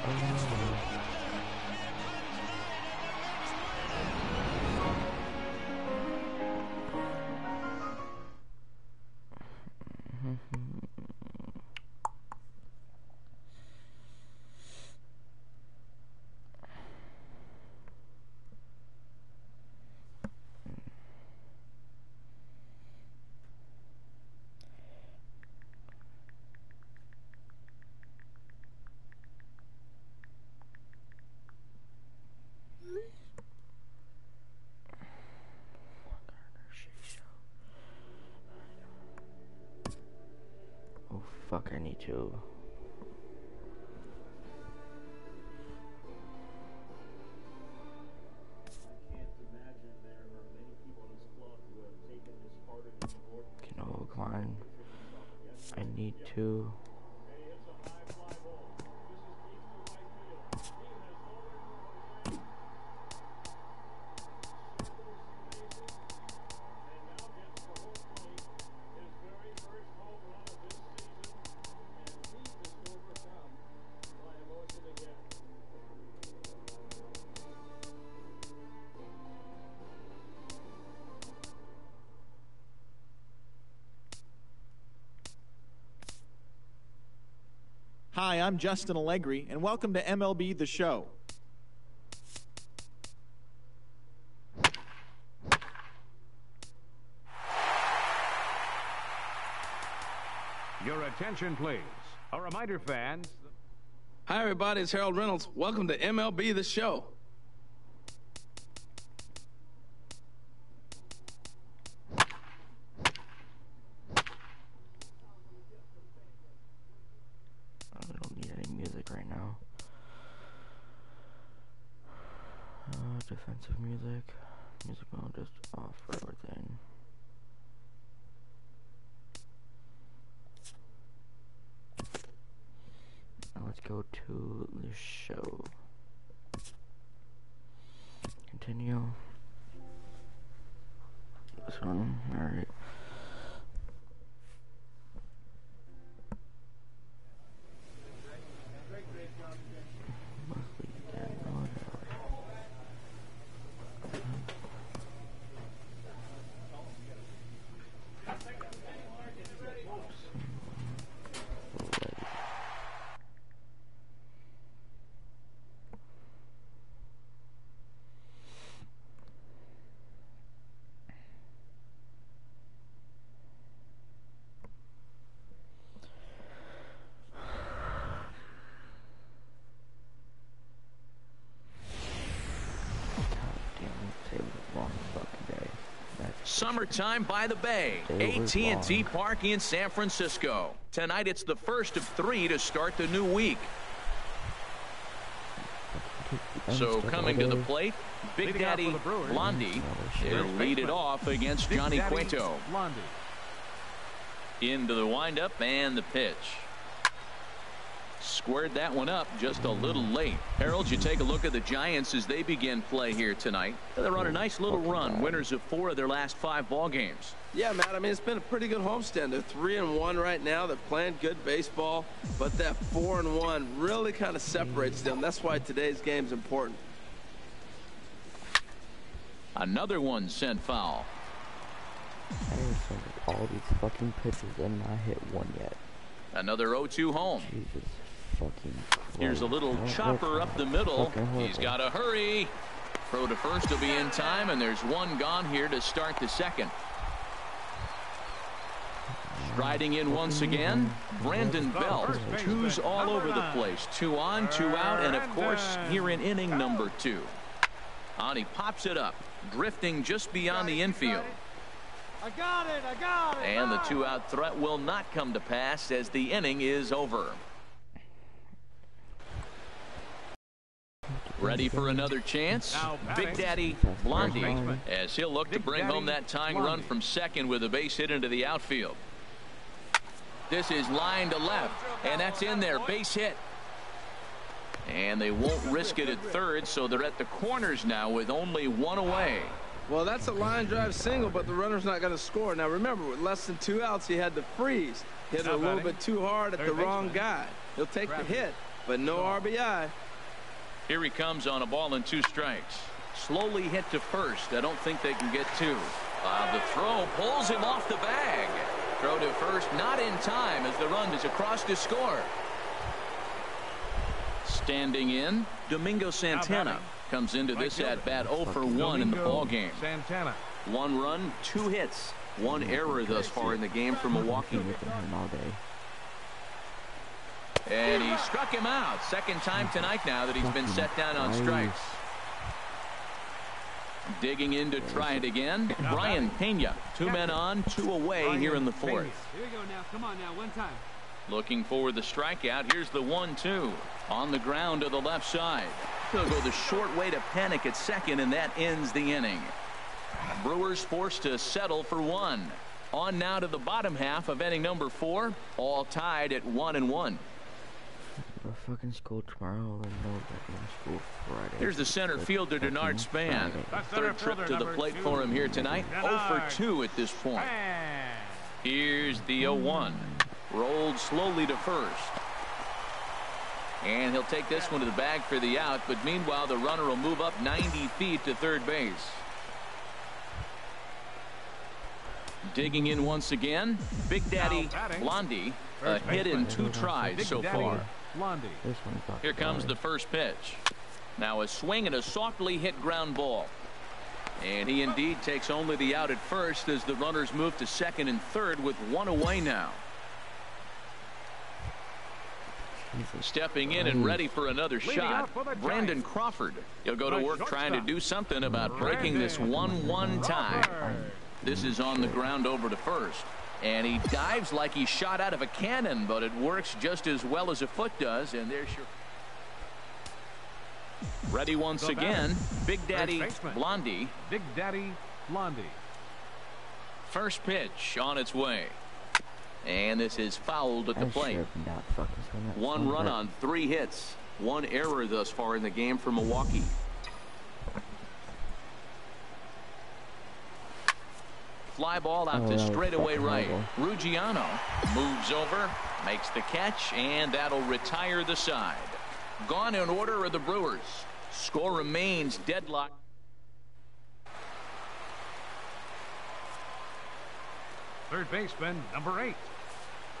fuck, I need to. Hi, I'm Justin Allegri, and welcome to MLB The Show. Your attention, please. A reminder, fans. Hi, everybody. It's Harold Reynolds. Welcome to MLB The Show. defensive music. Music mode just off for everything. Now let's go to the show. Continue. This one, alright. Summertime by the Bay, AT&T Park in San Francisco. Tonight it's the first of three to start the new week. So coming to the plate, Big Daddy Blondie will lead it off against Johnny Cueto. Into the windup and the pitch squared that one up just a little late. Harold, you take a look at the Giants as they begin play here tonight. They're on a nice little run, winners of four of their last five ball games. Yeah, Matt. I mean, it's been a pretty good homestand. They're three and one right now. They're playing good baseball, but that four and one really kind of separates them. That's why today's game is important. Another one sent foul. I haven't all these fucking pitches and not hit one yet. Another 0-2 home. Jesus fucking Here's a little chopper up the middle. He's got to hurry. Throw to first will be in time, and there's one gone here to start the second. Striding in once again, Brandon Belt. Two's all over the place. Two on, two out, and of course, here in inning number two. On he pops it up, drifting just beyond the infield. I got it, I got it. And the two out threat will not come to pass as the inning is over. Ready for another chance? Big Daddy Blondie as he'll look to bring home that tying run from second with a base hit into the outfield. This is line to left, and that's in there. Base hit. And they won't risk it at third, so they're at the corners now with only one away. Well, that's a line drive single, but the runner's not going to score. Now, remember, with less than two outs, he had to freeze. Hit it a little bit too hard at the wrong guy. He'll take the hit, but no RBI. Here he comes on a ball and two strikes. Slowly hit to first. I don't think they can get two. Uh, the throw pulls him off the bag. Throw to first, not in time as the run is across to score. Standing in, Domingo Santana comes into this at bat 0 for 1 in the ball game. Santana. One run, two hits, one error thus far in the game for Milwaukee. And he struck him out. Second time tonight now that he's been set down on strikes. Digging in to try it again. Brian Pena. Two men on, two away here in the fourth. Here we go now. Come on now. One time. Looking for the strikeout. Here's the one two on the ground to the left side. He'll go the short way to Panik at second and that ends the inning. Brewers forced to settle for one. On now to the bottom half of inning number four. All tied at one and one. Go fucking school tomorrow and know that I'm school Friday. Here's the center Like fielder fucking Denard Span. Third trip to the plate for him here tonight. 0 for 2 at this point. Here's the 0-1. Rolled slowly to first. And he'll take this one to the bag for the out. But meanwhile, the runner will move up 90 feet to third base. Digging in once again. Big Daddy Blondie. Uh, a hit in two tries so far. Blondie. This one's about Here comes the first pitch. Now a swing and a softly hit ground ball. And he indeed takes only the out at first as the runners move to second and third with one away now. Stepping in and mm. ready for another shot, off for the Brandon Crawford. He'll go to work trying to do something about breaking this 1-1 tie. This is on the ground over to first. And he dives like he shot out of a cannon, but it works just as well as a foot does. And there's your ready once The batter, again. Big Daddy. Blondie. Big Daddy Blondie. First pitch on its way. And this is fouled at the I plate. should not fucking swung that One run a- on three hits. One error thus far in the game for Milwaukee. Fly ball out Oh, to straightaway right. Ruggiano moves over, makes the catch, and that'll retire the side. Gone in order are the Brewers. Score remains deadlock. Third baseman, number eight.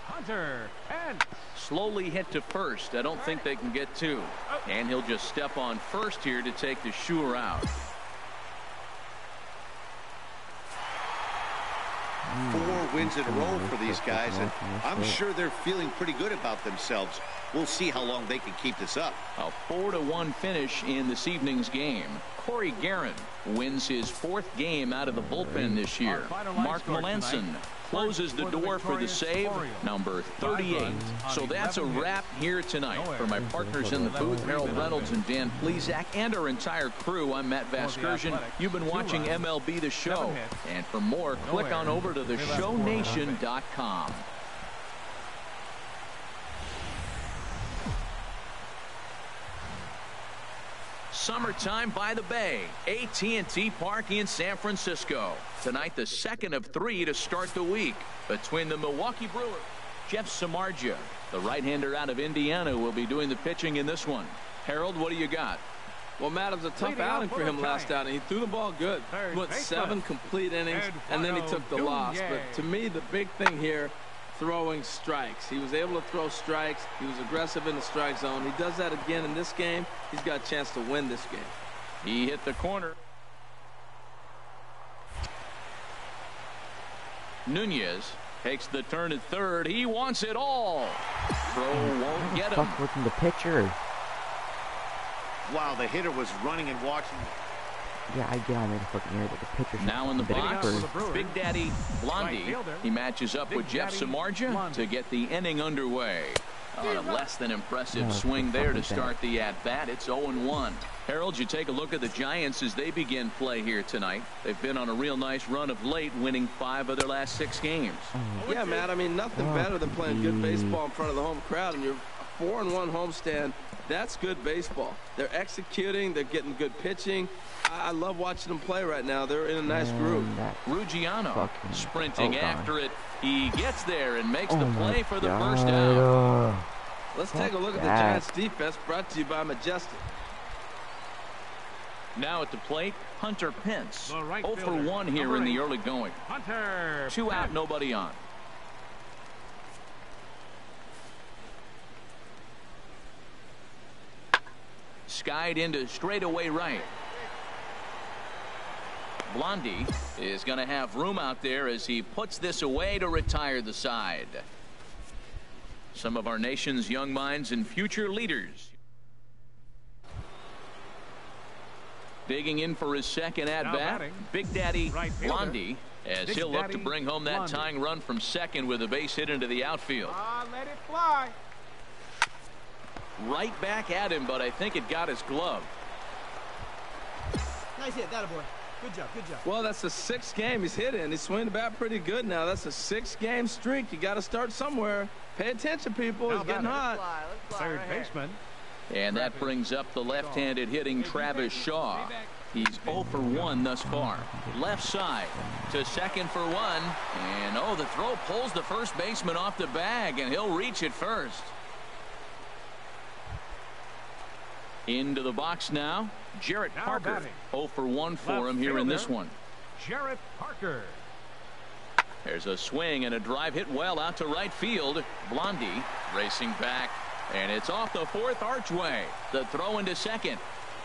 Hunter Pence. Slowly hit to first. I don't think they can get two. And he'll just step on first here to take the sure out. Four mm. wins in a row for these guys, and I'm sure they're feeling pretty good about themselves. We'll see how long they can keep this up. A 4 to 1 finish in this evening's game. Cory Gearrin wins his fourth game out of the bullpen this year. Our final line Mark score Melancon tonight, closes the door for the save, number 38. So that's a wrap here tonight. For my partners in the booth, Harold Reynolds and Dan Plesac, and our entire crew, I'm Matt Vasgersian. You've been watching MLB The Show. And for more, click on over to theshownation.com. Summertime by the Bay, AT&T Park in San Francisco. Tonight, the second of three to start the week between the Milwaukee Brewers. Jeff Samardzija, the right-hander out of Indiana, will be doing the pitching in this one. Harold, what do you got? Well, Matt, it was a tough Leading outing for for the him last Giants. outing. He threw the ball good. Third Went baseman, seven complete innings, and then he took the loss. But to me, the big thing here, throwing strikes. He was able to throw strikes. He was aggressive in the strike zone. He does that again in this game. He's got a chance to win this game. He hit the corner. Nunez takes the turn at third. He wants it all. Throw won't get him. Fuck wasn't the pitcher. Wow, the hitter was running and watching. Yeah, I get on there to fucking air, but the pitcher. Now in the Big box, the Big Daddy Blondie. Right. He matches up Big with Jeff Daddy Samardzija Blondie. to get the inning underway. Uh, on a less than impressive No, swing there to fucking start the at-bat. It's 0-1. Harold, you take a look at the Giants as they begin play here tonight. They've been on a real nice run of late, winning five of their last six games. Oh, yeah, Matt. I mean, nothing Oh, better than playing good baseball in front of the home crowd. And you're four and one homestand That's good baseball. They're executing. They're getting good pitching. I, I love watching them play right now. They're in a nice groove. Ruggiano sprinting oh, after it. He gets there and makes oh the play for the God. first out. Let's take a look at the. Giants defense brought to you by Majestic. Now at the plate, Hunter Pence. The right 0 for 1 here number in the early going. Hunter. Two out, nobody on. Skied into straightaway right. Blondie is going to have room out there as he puts this away to retire the side. Some of our nation's young minds and future leaders. Digging in for his second at Now bat, batting, Big Daddy right Blondie, as Big he'll look to bring home that Blondie. tying run from second with a base hit into the outfield. Ah, let it fly. Right back at him, but I think it got his glove. Nice hit, that boy. Good job, good job. Well, that's the sixth game he's hit in. He's swinging the bat pretty good now. That's a six-game streak. You got to start somewhere. Pay attention, people. Now He's getting batting. hot. Third baseman. And that brings up the left-handed hitting Travis Shaw. He's 0 for 1 thus far. Left side to second for one. And oh, the throw pulls the first baseman off the bag, and he'll reach it first. Into the box now. Jarrett Now Parker. batting. 0 for 1 for Left him here in this one. Jarrett Parker. There's a swing and a drive hit well out to right field. Blondie racing back, and it's off the fourth archway. The throw into second.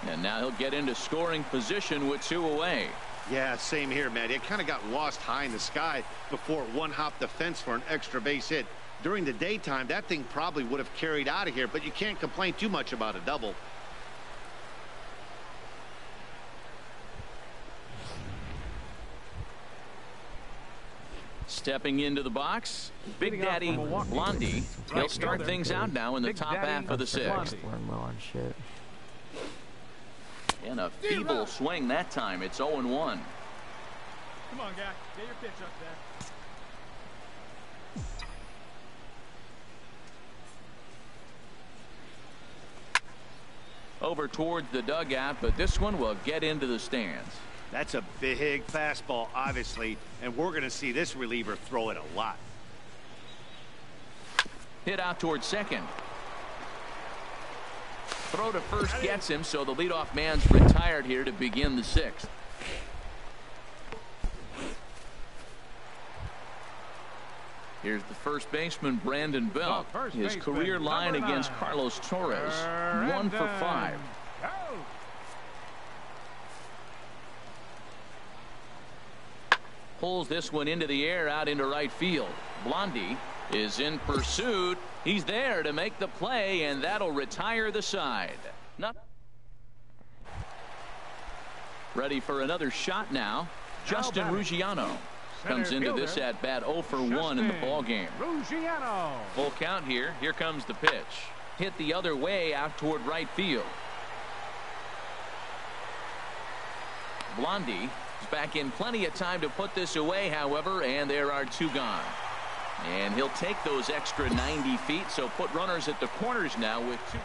And now he'll get into scoring position with two away. Yeah, same here, man. It kind of got lost high in the sky before one-hopped the fence for an extra base hit. During the daytime, that thing probably would have carried out of here, but you can't complain too much about a double. Stepping into the box, Big Daddy from Milwaukee. Blondie. He'll start things out now in the Big top Daddy half of the sixth. Blondie. Learn well on shit. And a feeble swing that time. It's 0 1. Come on, guy. Get your pitch up there. Over towards the dugout, but this one will get into the stands. That's a big fastball, obviously, and we're going to see this reliever throw it a lot. Hit out towards second. Throw to first gets him, so the leadoff man's retired here to begin the sixth. Here's the first baseman, Brandon Belt. Oh, the His career line against Carlos Torres. One for five. Pulls this one into the air out into right field. Blondie is in pursuit. He's there to make the play, and that'll retire the side. Not ready for another shot now. Justin. Ruggiano comes into this at bat 0 for 1 in the ball game. Ruggiano. Full count here. Here comes the pitch. Hit the other way out toward right field. Blondie back in plenty of time to put this away, however, and there are two gone. And he'll take those extra 90 feet, so put runners at the corners now with two.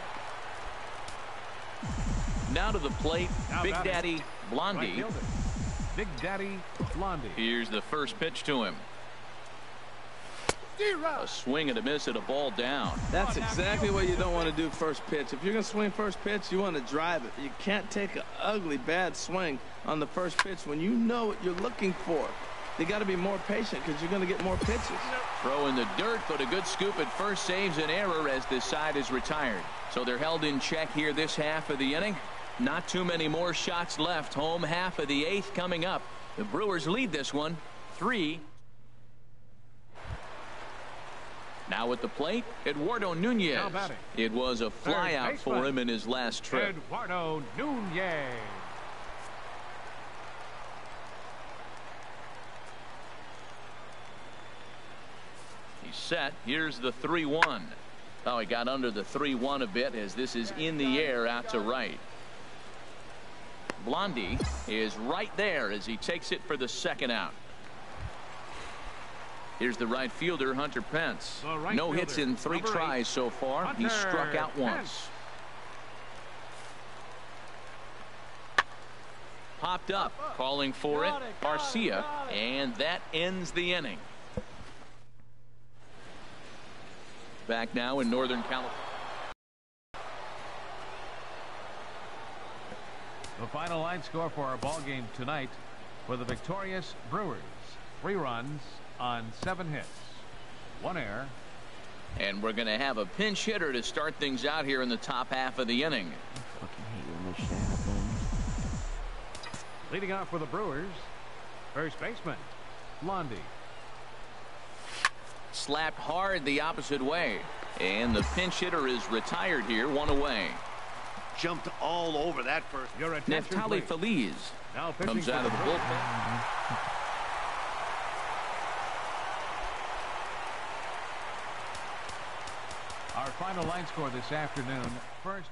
Now to the plate, Now Big. Daddy Right Blondie. fielder. Big Daddy Blondie. Here's the first pitch to him. A swing and a miss at a ball down. That's exactly what you don't want to do first pitch. If you're going to swing first pitch, you want to drive it. You can't take an ugly, bad swing on the first pitch when you know what you're looking for. You got to be more patient because you're going to get more pitches. Throw in the dirt, but a good scoop at first saves an error as this side is retired. So they're held in check here this half of the inning. Not too many more shots left. Home half of the eighth coming up. The Brewers lead this one three. Now at the plate, Eduardo Nunez. It was a flyout for him in his last trip. Eduardo Nunez. He's set. Here's the 3-1. Oh, he got under the 3-1 a bit as this is in the air out to right. Blondie is right there as he takes it for the second out. Here's the right fielder, Hunter Pence. Right no fielder, hits in three tries eight, so far. Hunter he struck out Pence. once. Popped up, calling for got it, it Garcia, it, and that ends the inning. Back now in Northern California. The final line score for our ball game tonight for the victorious Brewers. Three runs, on seven hits. One error. And we're going to have a pinch hitter to start things out here in the top half of the inning. I fucking hate when this shit happens. Leading off for the Brewers, first baseman, Blondie. Slapped hard the opposite way. And the pinch hitter is retired here, one away. Jumped all over that first. Your attention, Neftali. Feliz Now comes out of the bullpen. Our final line score this afternoon. First